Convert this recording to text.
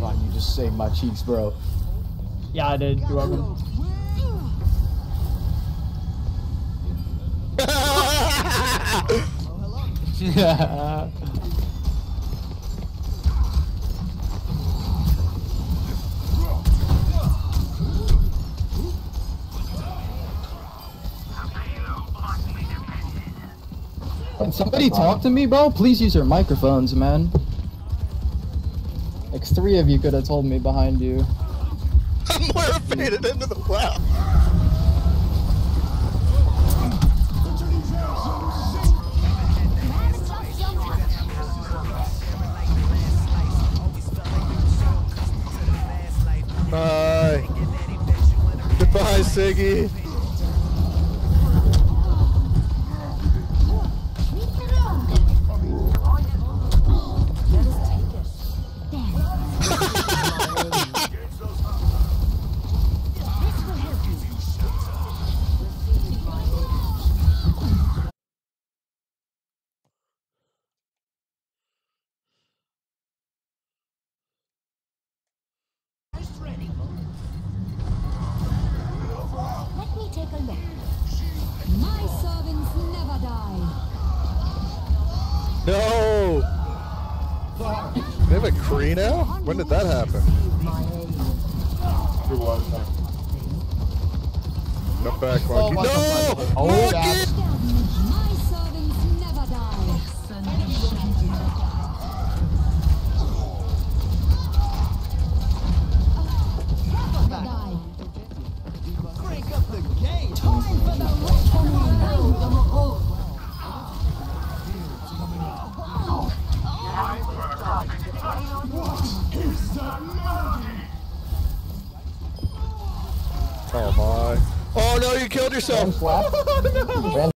Ron, you just saved my cheeks, bro. Yeah, I did. You're welcome. Yeah. Can somebody talk to me, bro? Please use your microphones, man. Like three of you could have told me behind you. I'm more faded into the well. Bye. Goodbye, Siggy. My servants never die. No. They have a McCree now? When did that happen? Come back, Monkey. my no! God. Oh, Monkey! Oh my. Oh no, you killed yourself. Slap.